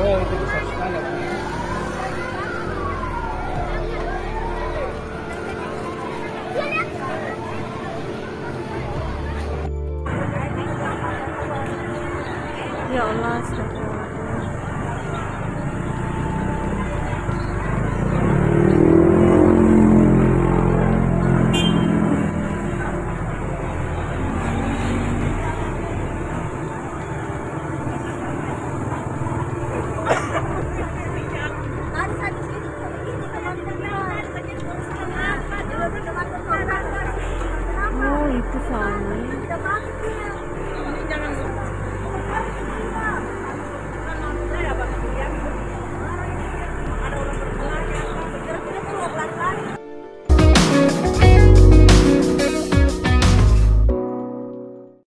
Ya Allah'a ısrar. sorry.